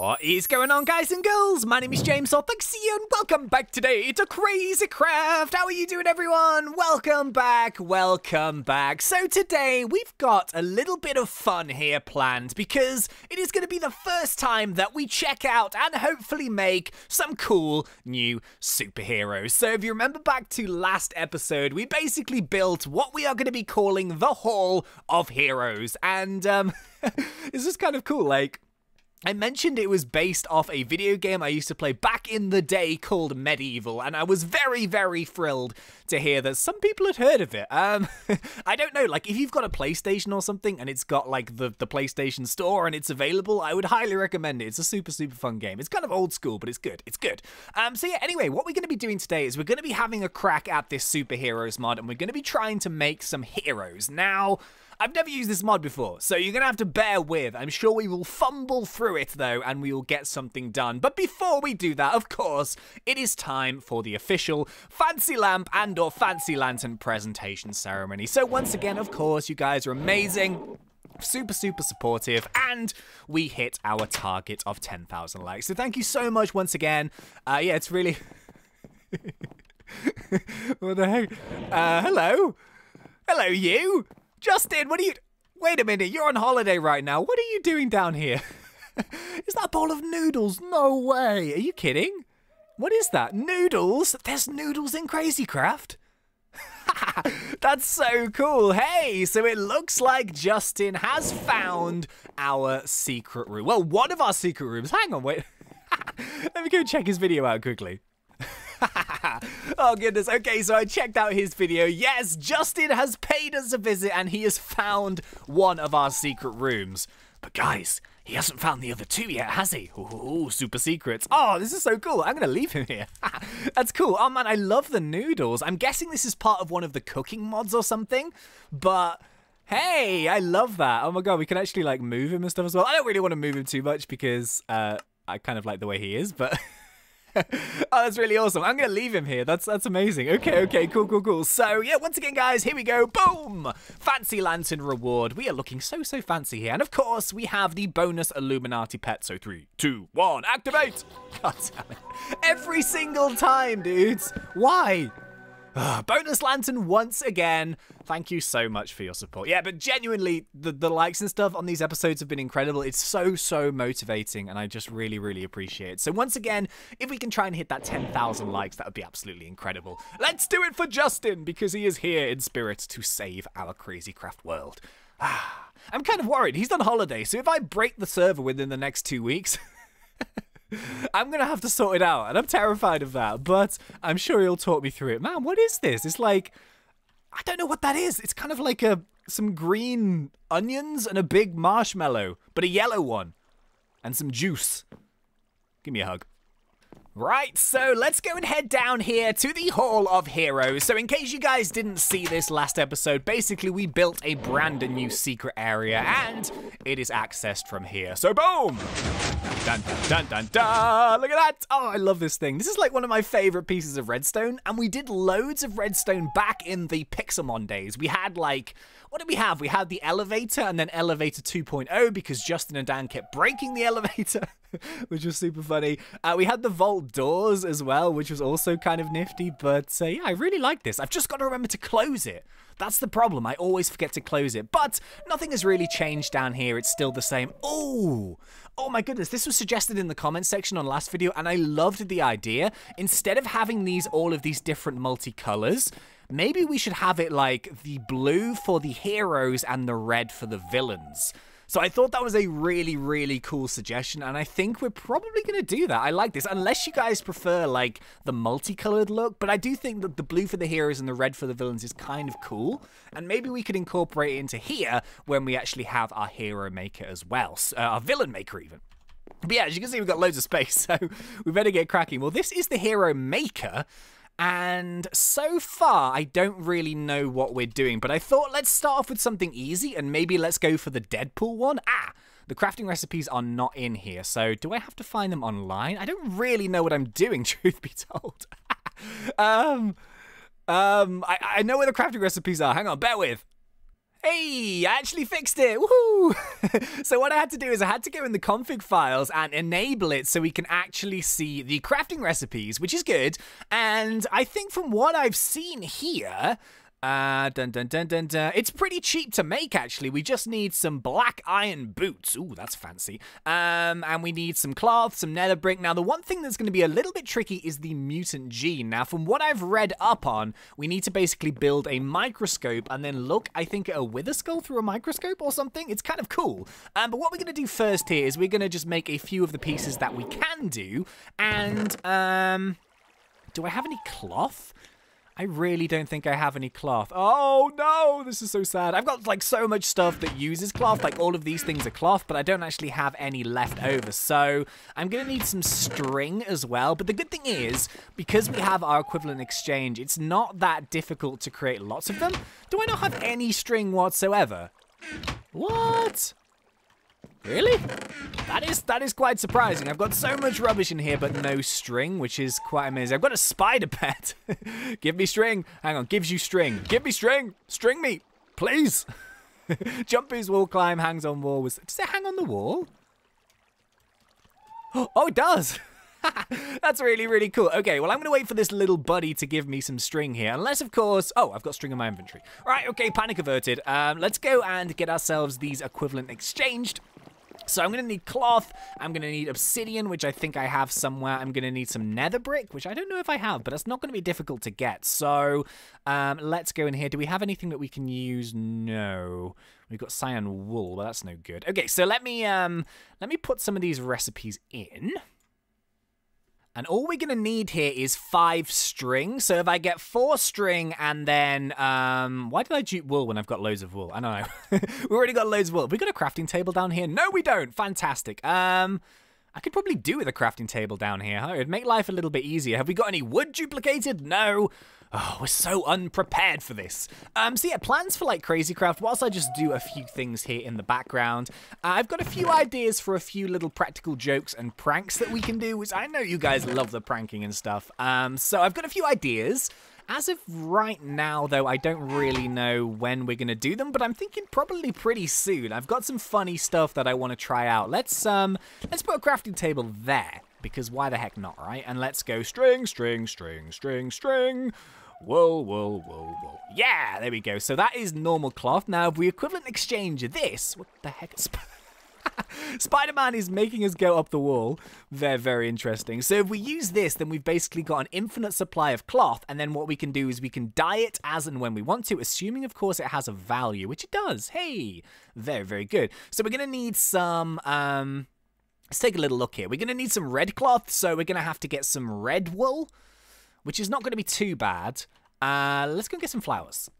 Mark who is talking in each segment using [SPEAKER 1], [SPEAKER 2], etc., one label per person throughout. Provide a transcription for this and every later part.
[SPEAKER 1] What is going on, guys and girls? My name is James Orthoxy, and welcome back today to Crazy Craft. How are you doing, everyone? Welcome back, welcome back. So, today we've got a little bit of fun here planned because it is going to be the first time that we check out and hopefully make some cool new superheroes. So, if you remember back to last episode, we basically built what we are going to be calling the Hall of Heroes, and um, just kind of cool. Like, I mentioned it was based off a video game I used to play back in the day called MediEvil, and I was very, very thrilled to hear that some people had heard of it. Um, I don't know, like if you've got a PlayStation or something and it's got like the, the PlayStation Store and it's available, I would highly recommend it. It's a super, super fun game. It's kind of old school, but it's good. It's good. Um, so yeah, anyway, what we're going to be doing today is we're going to be having a crack at this superheroes mod, and we're going to be trying to make some heroes. Now, I've never used this mod before, so you're going to have to bear with. I'm sure we will fumble through it, though, and we will get something done. But before we do that, of course, it is time for the official Fancy Lamp and or Fancy Lantern presentation ceremony. So once again, of course, you guys are amazing super super supportive and we hit our target of 10,000 likes so thank you so much once again uh yeah it's really what the heck uh hello hello you Justin, what are you. Wait a minute, you're on holiday right now. What are you doing down here? is that a bowl of noodles? No way. Are you kidding? What is that? Noodles? There's noodles in Crazy Craft? That's so cool. Hey, so it looks like Justin has found our secret room. Well, one of our secret rooms. Hang on, wait. Let me go check his video out quickly. Oh goodness. Okay, so I checked out his video. Yes, Justin has paid us a visit and he has found one of our secret rooms. But guys, he hasn't found the other two yet, has he? Ooh, super secrets. Oh, this is so cool. I'm going to leave him here. That's cool. Oh man, I love the noodles. I'm guessing this is part of one of the cooking mods or something. But hey, I love that. Oh my god, we can actually like move him and stuff as well. I don't really want to move him too much because uh, I kind of like the way he is, but... oh, that's really awesome. I'm gonna leave him here. That's that's amazing. Okay, okay, cool, cool, cool. So yeah, once again, guys, here we go. Boom! Fancy Lantern reward. We are looking so so fancy here, and of course we have the bonus Illuminati pet. So three, two, one, activate! God damn it! Every single time, dudes. Why? Uh, bonus lantern once again. Thank you so much for your support. Yeah, but genuinely, the, the likes and stuff on these episodes have been incredible. It's so, so motivating, and I just really, really appreciate it. So, once again, if we can try and hit that 10,000 likes, that would be absolutely incredible. Let's do it for Justin, because he is here in spirit to save our crazy craft world. I'm kind of worried. He's on holiday, so if I break the server within the next two weeks. I'm gonna have to sort it out, and I'm terrified of that. But I'm sure he'll talk me through it. Man, what is this? It's like I don't know what that is. It's kind of like a some green onions and a big marshmallow, but a yellow one, and some juice. Give me a hug. Right, so let's go and head down here to the Hall of Heroes. So in case you guys didn't see this last episode, basically we built a brand new secret area and it is accessed from here. So boom! Dun dun dun dun dun! Look at that! Oh, I love this thing. This is like one of my favorite pieces of redstone and we did loads of redstone back in the Pixelmon days. We had like what did we have? We had the elevator and then elevator 2.0 because Justin and Dan kept breaking the elevator, which was super funny. Uh, we had the vault doors as well, which was also kind of nifty. But uh, yeah, I really like this. I've just got to remember to close it. That's the problem. I always forget to close it. But nothing has really changed down here. It's still the same. Oh, oh my goodness. This was suggested in the comments section on last video, and I loved the idea. Instead of having these all of these different multicolors, maybe we should have it like the blue for the heroes and the red for the villains. So I thought that was a really, really cool suggestion, and I think we're probably going to do that. I like this, unless you guys prefer, like, the multicolored look, but I do think that the blue for the heroes and the red for the villains is kind of cool, and maybe we could incorporate it into here when we actually have our hero maker as well, uh, our villain maker even. But yeah, as you can see, we've got loads of space, so we better get cracking. Well, this is the hero maker, and so far, I don't really know what we're doing, but I thought let's start off with something easy and maybe let's go for the Deadpool one. Ah, the crafting recipes are not in here, so do I have to find them online? I don't really know what I'm doing, truth be told. um, um, I, I know where the crafting recipes are. Hang on, bear with. Hey, I actually fixed it. Woohoo! so what I had to do is I had to go in the config files and enable it so we can actually see the crafting recipes, which is good. And I think from what I've seen here, uh, dun, dun, dun, dun, dun. It's pretty cheap to make, actually. We just need some black iron boots. Ooh, that's fancy. Um, and we need some cloth, some nether brick. Now, the one thing that's going to be a little bit tricky is the mutant gene. Now, from what I've read up on, we need to basically build a microscope and then look, I think, at a wither skull through a microscope or something. It's kind of cool. Um, but what we're going to do first here is we're going to just make a few of the pieces that we can do. And, um, do I have any cloth? I really don't think I have any cloth. Oh no, this is so sad. I've got like so much stuff that uses cloth, like all of these things are cloth, but I don't actually have any left over. So I'm gonna need some string as well. But the good thing is, because we have our equivalent exchange, it's not that difficult to create lots of them. Do I not have any string whatsoever? What? Really? That is that is quite surprising. I've got so much rubbish in here, but no string, which is quite amazing. I've got a spider pet. Give me string. Hang on, gives you string. Give me string. String me, please. Jumpy's wall climb hangs on wall. Was does it hang on the wall? Oh, it does. That's really, really cool. Okay, well, I'm going to wait for this little buddy to give me some string here. Unless, of course... Oh, I've got string in my inventory. Right, okay, panic averted. Um, let's go and get ourselves these equivalent exchanged. So I'm going to need cloth, I'm going to need obsidian, which I think I have somewhere. I'm going to need some nether brick, which I don't know if I have, but it's not going to be difficult to get. So um, let's go in here. Do we have anything that we can use? No. We've got cyan wool, but that's no good. Okay, so let me um, let me put some of these recipes in. And all we're going to need here is five string. So if I get four string and then... Um, why did I dupe wool when I've got loads of wool? I don't know. We've already got loads of wool. Have we got a crafting table down here? No, we don't. Fantastic. Um... I could probably do with a crafting table down here. Huh? It'd make life a little bit easier. Have we got any wood duplicated? No. Oh, we're so unprepared for this. Um, so yeah, plans for like Crazy Craft, whilst I just do a few things here in the background, uh, I've got a few ideas for a few little practical jokes and pranks that we can do, which I know you guys love the pranking and stuff. Um, so I've got a few ideas. As of right now, though, I don't really know when we're going to do them, but I'm thinking probably pretty soon. I've got some funny stuff that I want to try out. Let's, um, let's put a crafting table there, because why the heck not, right? And let's go string, string, string, string, string. Whoa, whoa, whoa, whoa. Yeah, there we go. So that is normal cloth. Now, if we equivalent exchange this, what the heck? Spider-Man is making us go up the wall. They're very interesting. So if we use this, then we've basically got an infinite supply of cloth, and then what we can do is we can dye it as and when we want to, assuming, of course, it has a value, which it does. Hey, very, very good. So we're going to need some... Um, let's take a little look here. We're going to need some red cloth, so we're going to have to get some red wool, which is not going to be too bad. Uh, let's go get some flowers.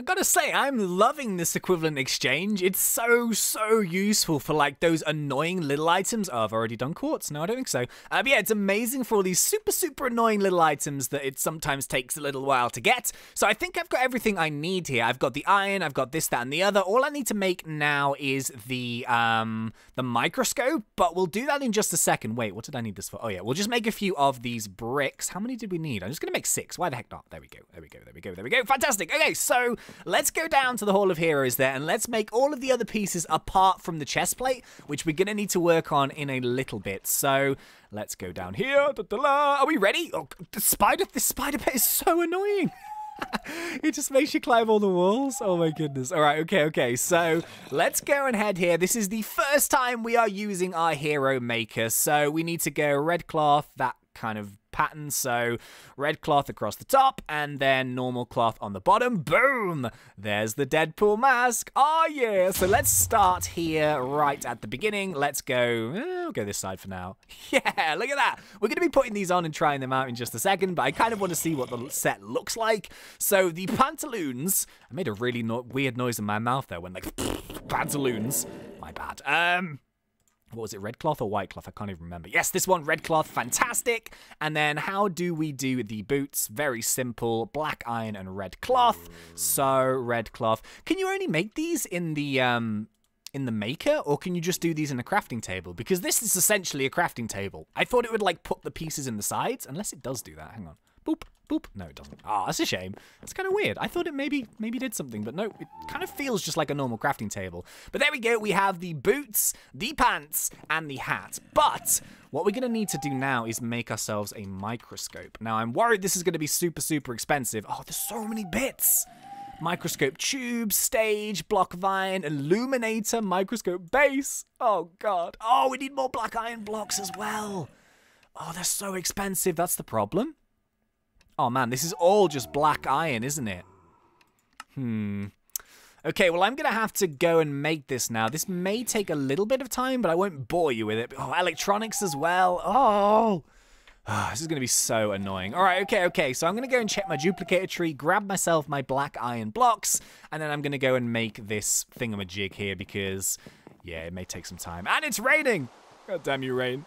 [SPEAKER 1] I gotta say, I'm loving this equivalent exchange. It's so, so useful for like those annoying little items. Oh, I've already done quartz. No, I don't think so. Uh, yeah, it's amazing for all these super, super annoying little items that it sometimes takes a little while to get. So I think I've got everything I need here. I've got the iron, I've got this, that, and the other. All I need to make now is the, um, the microscope, but we'll do that in just a second. Wait, what did I need this for? Oh yeah, we'll just make a few of these bricks. How many did we need? I'm just gonna make six. Why the heck not? There we go, there we go, there we go, there we go. Fantastic. Okay, so let's go down to the Hall of Heroes there and let's make all of the other pieces apart from the chest plate, which we're going to need to work on in a little bit. So let's go down here. Da -da -da. Are we ready? Oh, the spider, this spider pit is so annoying. it just makes you climb all the walls. Oh my goodness. All right, okay, okay. So let's go and head here. This is the first time we are using our hero maker. So we need to go red cloth, that kind of pattern. So red cloth across the top and then normal cloth on the bottom. Boom! There's the Deadpool mask. Oh yeah! So let's start here right at the beginning. Let's go, eh, I'll go this side for now. Yeah, look at that. We're going to be putting these on and trying them out in just a second, but I kind of want to see what the set looks like. So the pantaloons, I made a really no weird noise in my mouth there when like, pantaloons. My bad. Um, what was it, red cloth or white cloth? I can't even remember. Yes, this one, red cloth, fantastic. And then how do we do the boots? Very simple, black iron and red cloth. So, red cloth. Can you only make these in the, um, in the maker or can you just do these in a crafting table? Because this is essentially a crafting table. I thought it would like put the pieces in the sides, unless it does do that. Hang on. Boop, boop. No, it doesn't. Ah, oh, that's a shame. That's kind of weird. I thought it maybe maybe did something, but no, it kind of feels just like a normal crafting table. But there we go. We have the boots, the pants, and the hat. But what we're going to need to do now is make ourselves a microscope. Now, I'm worried this is going to be super, super expensive. Oh, there's so many bits microscope tube, stage, block vine, illuminator, microscope base. Oh god. Oh, we need more black iron blocks as well. Oh, they're so expensive. That's the problem. Oh man, this is all just black iron, isn't it? Hmm. Okay, well, I'm going to have to go and make this now. This may take a little bit of time, but I won't bore you with it. Oh, electronics as well. Oh. Oh, this is going to be so annoying. All right, okay, okay. So I'm going to go and check my duplicator tree, grab myself my black iron blocks, and then I'm going to go and make this thingamajig here because, yeah, it may take some time. And it's raining! God damn you, rain.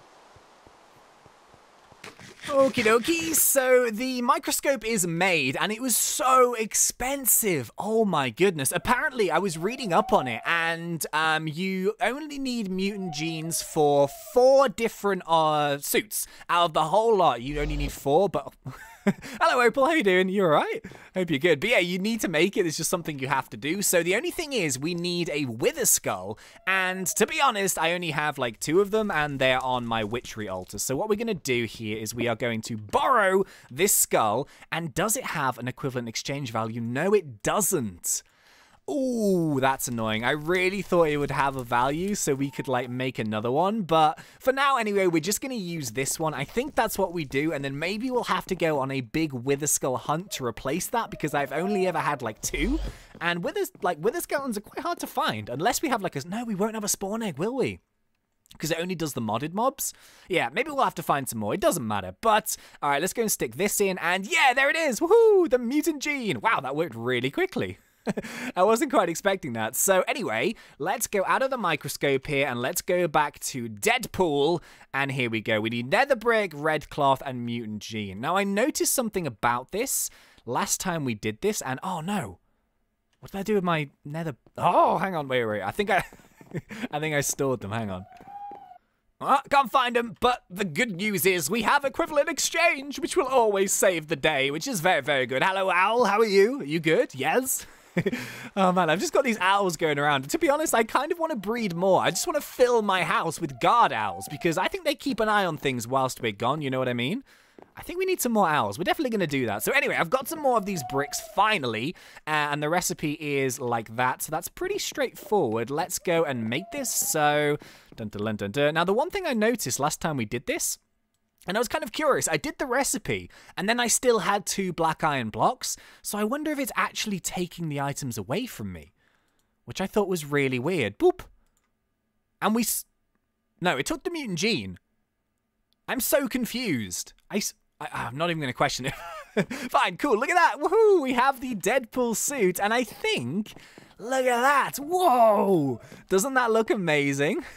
[SPEAKER 1] Okie dokie, so the microscope is made and it was so expensive. Oh my goodness. Apparently, I was reading up on it and um, you only need mutant genes for four different uh, suits. Out of the whole lot, you only need four, but Hello, Opal. How you doing? You all right? Hope you're good. But yeah, you need to make it. It's just something you have to do. So the only thing is, we need a Wither Skull. And to be honest, I only have like two of them, and they're on my Witchery altar. So what we're going to do here is we are going to borrow this skull. And does it have an equivalent exchange value? No, it doesn't. Ooh, that's annoying. I really thought it would have a value so we could like make another one. But for now, anyway, we're just going to use this one. I think that's what we do. And then maybe we'll have to go on a big Wither Skull hunt to replace that because I've only ever had like two. And Withers, like Wither Skeletons are quite hard to find unless we have like a, no, we won't have a spawn egg, will we? because it only does the modded mobs. Yeah, maybe we'll have to find some more. It doesn't matter. But, all right, let's go and stick this in. And yeah, there it is. Woohoo! The mutant gene. Wow, that worked really quickly. I wasn't quite expecting that. So anyway, let's go out of the microscope here and let's go back to Deadpool. And here we go. We need nether brick, red cloth, and mutant gene. Now I noticed something about this last time we did this, and oh no. What did I do with my nether? Oh, hang on, wait, wait. I think I, I think I stored them. Hang on. Uh, can't find them, but the good news is we have equivalent exchange, which will always save the day, which is very, very good. Hello, Owl. How are you? Are you good? Yes? oh man, I've just got these owls going around. To be honest, I kind of want to breed more. I just want to fill my house with guard owls because I think they keep an eye on things whilst we're gone, you know what I mean? I think we need some more owls. We're definitely going to do that. So anyway, I've got some more of these bricks finally, uh, and the recipe is like that. So that's pretty straightforward. Let's go and make this. So, dun dun dun dun. Now, the one thing I noticed last time we did this and I was kind of curious. I did the recipe, and then I still had two black iron blocks, so I wonder if it's actually taking the items away from me. Which I thought was really weird. Boop. And we... no, it took the mutant gene. I'm so confused. I, I, am not even going to question it. Fine, cool, look at that. Woohoo, we have the Deadpool suit, and I think... Look at that. Whoa! Doesn't that look amazing?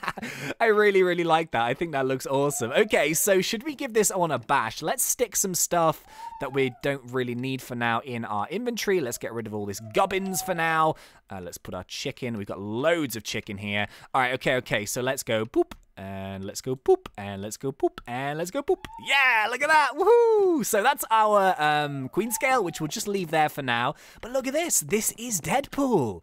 [SPEAKER 1] I really, really like that. I think that looks awesome. Okay, so should we give this one a bash? Let's stick some stuff that we don't really need for now in our inventory. Let's get rid of all this gubbins for now. Uh, let's put our chicken. We've got loads of chicken here. All right, okay, okay. So let's go boop and let's go poop and let's go poop and let's go poop. Yeah, look at that. Woohoo! So that's our um, queen scale, which we'll just leave there for now. But look at this. This is Deadpool.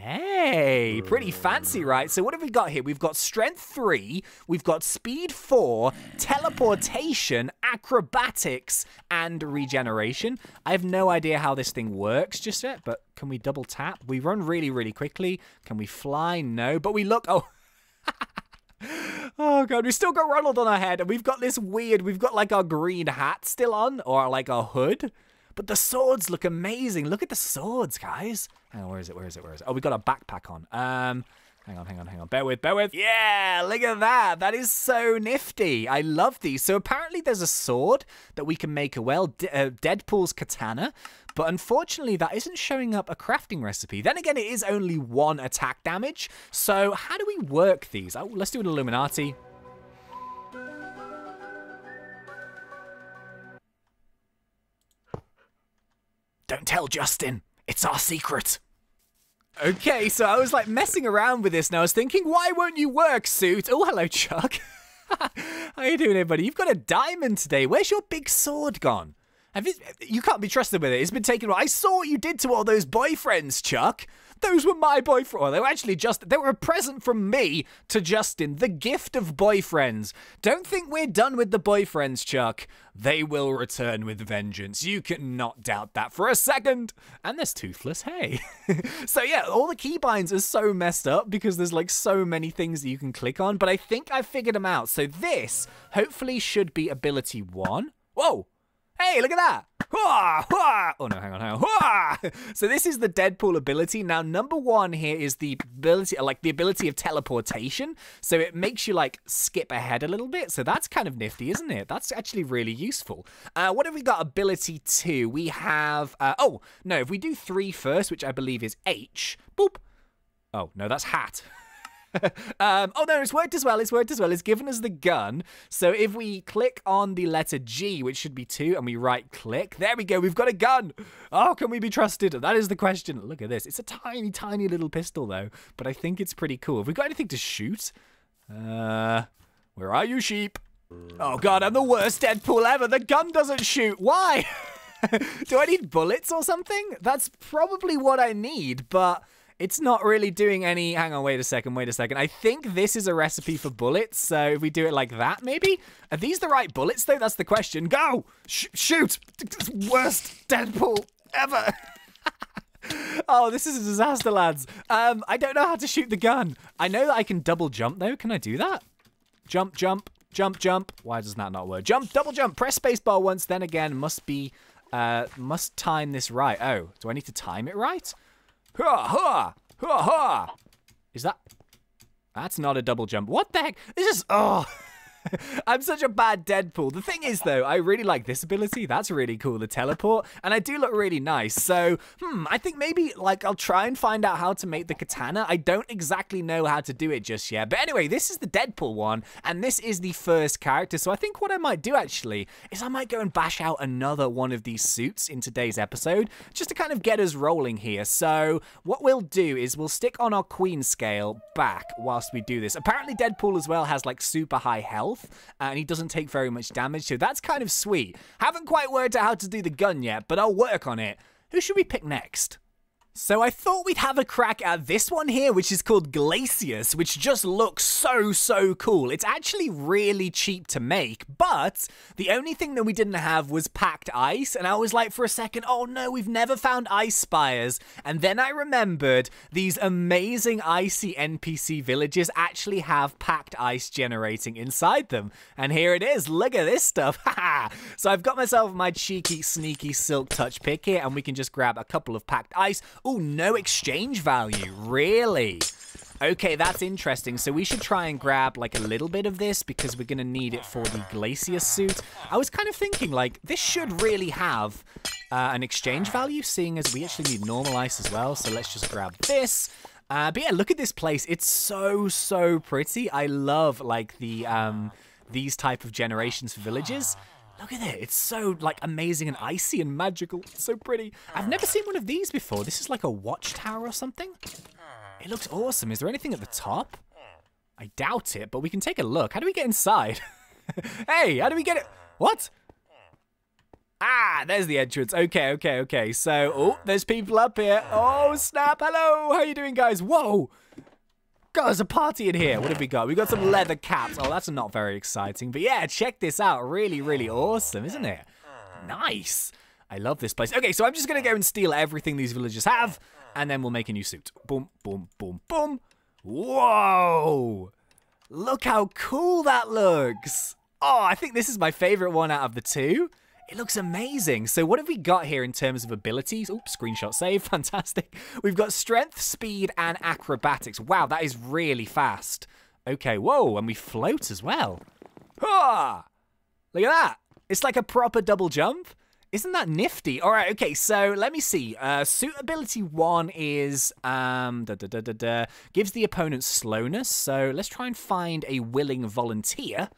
[SPEAKER 1] Hey, pretty fancy, right? So what have we got here? We've got strength 3, we've got speed 4, teleportation, acrobatics, and regeneration. I have no idea how this thing works just yet, but can we double tap? We run really, really quickly. Can we fly? No, but we look... Oh... oh god, we still got Ronald on our head, and we've got this weird, we've got like our green hat still on, or like our hood. But the swords look amazing. Look at the swords, guys. Hang on, where is it? Where is it? Where is it? Oh, we got a backpack on. Um, hang on, hang on, hang on. Bear with, bear with. Yeah, look at that. That is so nifty. I love these. So apparently there's a sword that we can make a well, D uh, Deadpool's katana. But unfortunately, that isn't showing up a crafting recipe. Then again, it is only one attack damage. So how do we work these? Oh, let's do an Illuminati. Don't tell Justin. It's our secret. Okay, so I was like messing around with this and I was thinking, why won't you work, suit? Oh, hello, Chuck. How you doing, everybody? You've got a diamond today. Where's your big sword gone? You can't be trusted with it. It's been taken. I saw what you did to all those boyfriends, Chuck. Those were my boyfriends. Well, they were actually just, they were a present from me to Justin, the gift of boyfriends. Don't think we're done with the boyfriends, Chuck. They will return with vengeance. You cannot doubt that for a second. And there's Toothless, hey. so yeah, all the keybinds are so messed up because there's like so many things that you can click on, but I think I figured them out. So this hopefully should be ability one. Whoa, Hey, look at that! Oh no, hang on, hang on. So this is the Deadpool ability. Now, number one here is the ability, like the ability of teleportation. So it makes you like skip ahead a little bit. So that's kind of nifty, isn't it? That's actually really useful. Uh, what have we got? Ability two. We have. Uh, oh no, if we do three first, which I believe is H. Boop. Oh no, that's hat. um, oh no, it's worked as well. It's worked as well. It's given us the gun. So if we click on the letter G, which should be two, and we right click, there we go. We've got a gun. Oh, can we be trusted? That is the question. Look at this. It's a tiny, tiny little pistol though, but I think it's pretty cool. Have we got anything to shoot? Uh, where are you, sheep? Oh god, I'm the worst Deadpool ever. The gun doesn't shoot. Why? Do I need bullets or something? That's probably what I need, but it's not really doing any. Hang on, wait a second, wait a second. I think this is a recipe for bullets. So if we do it like that, maybe? Are these the right bullets, though? That's the question. Go! Sh shoot! Worst Deadpool ever! oh, this is a disaster, lads. Um, I don't know how to shoot the gun. I know that I can double jump, though. Can I do that? Jump, jump, jump, jump. Why does that not work? Jump, double jump, press spacebar once, then again. Must be, uh, must time this right. Oh, do I need to time it right? Ha ha! Ha ha! Is that... That's not a double jump. What the heck? This is... Oh... I'm such a bad Deadpool. The thing is, though, I really like this ability. That's really cool, the teleport. And I do look really nice. So, hmm, I think maybe, like, I'll try and find out how to make the katana. I don't exactly know how to do it just yet. But anyway, this is the Deadpool one, and this is the first character. So I think what I might do, actually, is I might go and bash out another one of these suits in today's episode, just to kind of get us rolling here. So what we'll do is we'll stick on our queen scale back whilst we do this. Apparently, Deadpool as well has, like, super high health health, and he doesn't take very much damage, so that's kind of sweet. Haven't quite worked out how to do the gun yet, but I'll work on it. Who should we pick next? So I thought we'd have a crack at this one here, which is called Glacius, which just looks so, so cool. It's actually really cheap to make, but the only thing that we didn't have was packed ice, and I was like for a second, oh no, we've never found ice spires. And then I remembered these amazing icy NPC villages actually have packed ice generating inside them. And here it is, look at this stuff, So I've got myself my cheeky, sneaky silk touch pick here, and we can just grab a couple of packed ice. Oh, no exchange value. Really? Okay, that's interesting. So we should try and grab like a little bit of this because we're going to need it for the Glacier suit. I was kind of thinking like this should really have uh, an exchange value seeing as we actually need normal ice as well. So let's just grab this. Uh, but yeah, look at this place. It's so, so pretty. I love like the um, these type of generations for villages. Look at it. It's so like amazing and icy and magical. It's so pretty. I've never seen one of these before. This is like a watchtower or something. It looks awesome. Is there anything at the top? I doubt it, but we can take a look. How do we get inside? hey, how do we get it? What? Ah, there's the entrance. Okay, okay, okay. So, oh, there's people up here. Oh, snap. Hello. How are you doing, guys? Whoa. God, there's a party in here. What have we got? We got some leather caps. Oh, that's not very exciting. But yeah, check this out. Really, really awesome, isn't it? Nice. I love this place. Okay, so I'm just going to go and steal everything these villagers have, and then we'll make a new suit. Boom, boom, boom, boom. Whoa! Look how cool that looks. Oh, I think this is my favorite one out of the two. It looks amazing. So what have we got here in terms of abilities? Oops, screenshot save. Fantastic. We've got strength, speed, and acrobatics. Wow, that is really fast. Okay, whoa, and we float as well. Ah! Look at that. It's like a proper double jump. Isn't that nifty? All right, okay, so let me see. Uh, suit ability one is um, da, da, da, gives the opponent slowness. So let's try and find a willing volunteer.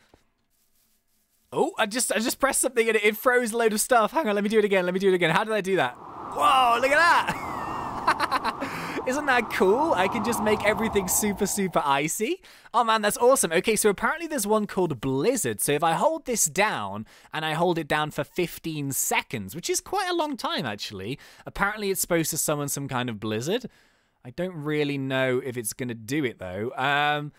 [SPEAKER 1] Oh, I just I just pressed something and it, froze a load of stuff. Hang on, let me do it again. Let me do it again. How did I do that? Whoa, look at that. Isn't that cool? I can just make everything super, super icy. Oh man, that's awesome. Okay, so apparently there's one called Blizzard. So if I hold this down and I hold it down for 15 seconds, which is quite a long time actually, apparently it's supposed to summon some kind of blizzard. I don't really know if it's going to do it though. Um,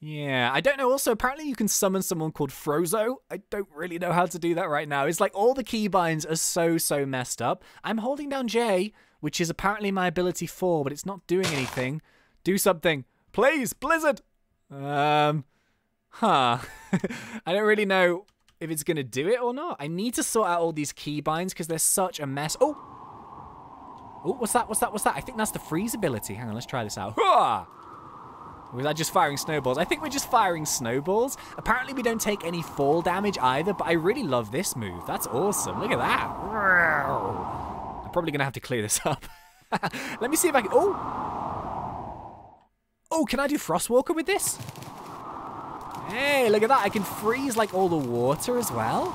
[SPEAKER 1] yeah, I don't know. Also, apparently you can summon someone called Frozo. I don't really know how to do that right now. It's like all the keybinds are so, so messed up. I'm holding down J, which is apparently my ability 4, but it's not doing anything. Do something. Please, Blizzard! Um, huh. I don't really know if it's going to do it or not. I need to sort out all these keybinds because they're such a mess. Oh! Oh, what's that? What's that? What's that? I think that's the freeze ability. Hang on, let's try this out. Was that just firing snowballs? I think we're just firing snowballs. Apparently we don't take any fall damage either, but I really love this move. That's awesome. Look at that. I'm probably going to have to clear this up. Let me see if I can... Oh! Oh, can I do Frostwalker with this? Hey, look at that. I can freeze, like, all the water as well.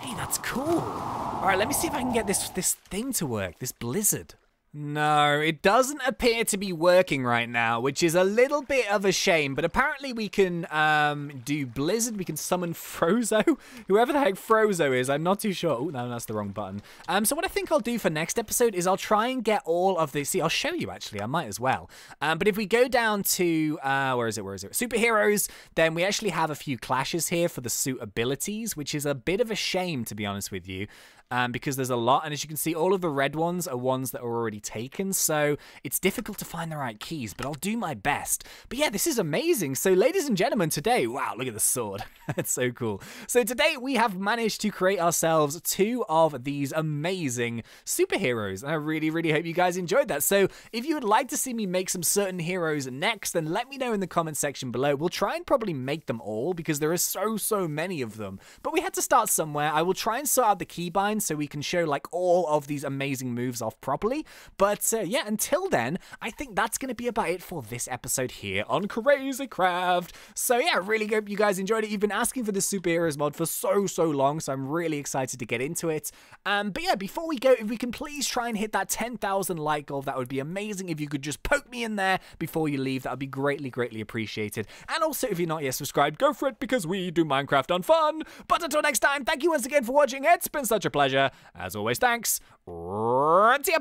[SPEAKER 1] Hey, that's cool. All right, let me see if I can get this, this thing to work, this blizzard. No, it doesn't appear to be working right now, which is a little bit of a shame. But apparently we can um, do Blizzard. We can summon Frozo. Whoever the heck Frozo is, I'm not too sure. Oh, no, that's the wrong button. Um, so what I think I'll do for next episode is I'll try and get all of the... See, I'll show you, actually. I might as well. Um, but if we go down to... Uh, where is it? Where is it? Superheroes. Then we actually have a few clashes here for the suit abilities, which is a bit of a shame, to be honest with you um, because there's a lot. And as you can see, all of the red ones are ones that are already taken. So it's difficult to find the right keys, but I'll do my best. But yeah, this is amazing. So ladies and gentlemen, today, wow, look at the sword. That's so cool. So today we have managed to create ourselves two of these amazing superheroes. And I really, really hope you guys enjoyed that. So if you would like to see me make some certain heroes next, then let me know in the comment section below. We'll try and probably make them all because there are so, so many of them. But we had to start somewhere. I will try and sort out the keybinds so we can show like all of these amazing moves off properly. But uh, yeah, until then, I think that's going to be about it for this episode here on Crazy Craft. So yeah, really hope you guys enjoyed it. You've been asking for the superheroes mod for so, so long, so I'm really excited to get into it. Um, but yeah, before we go, if we can please try and hit that 10,000 like goal, that would be amazing. If you could just poke me in there before you leave, that would be greatly, greatly appreciated. And also, if you're not yet subscribed, go for it because we do Minecraft Done Fun. But until next time, thank you once again for watching. It's been such a pleasure pleasure. As always, thanks. See.